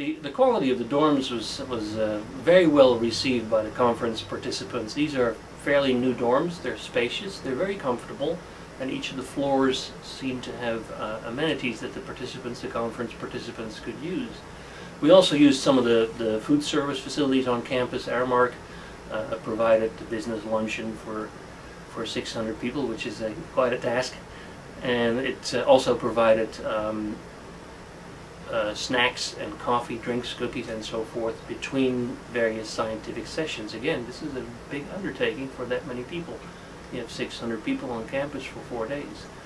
The, the quality of the dorms was, was uh, very well received by the conference participants. These are fairly new dorms, they're spacious, they're very comfortable, and each of the floors seem to have uh, amenities that the participants, the conference participants could use. We also used some of the, the food service facilities on campus. Aramark uh, provided the business luncheon for, for 600 people, which is a, quite a task. And it uh, also provided um, uh, snacks and coffee, drinks, cookies, and so forth between various scientific sessions. Again, this is a big undertaking for that many people. You have 600 people on campus for four days.